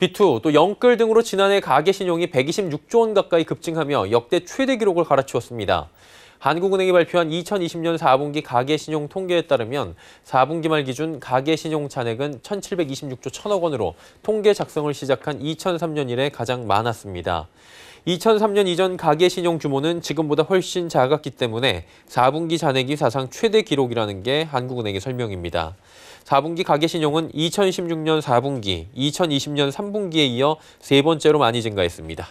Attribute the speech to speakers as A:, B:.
A: 비투 또 영끌 등으로 지난해 가계 신용이 126조 원 가까이 급증하며 역대 최대 기록을 갈아치웠습니다. 한국은행이 발표한 2020년 4분기 가계 신용 통계에 따르면 4분기 말 기준 가계 신용 잔액은 1,726조 1천억 원으로 통계 작성을 시작한 2003년 이래 가장 많았습니다. 2003년 이전 가계 신용 규모는 지금보다 훨씬 작았기 때문에 4분기 잔액이 사상 최대 기록이라는 게 한국은행의 설명입니다. 4분기 가계 신용은 2016년 4분기, 2020년 3분기에 이어 세 번째로 많이 증가했습니다.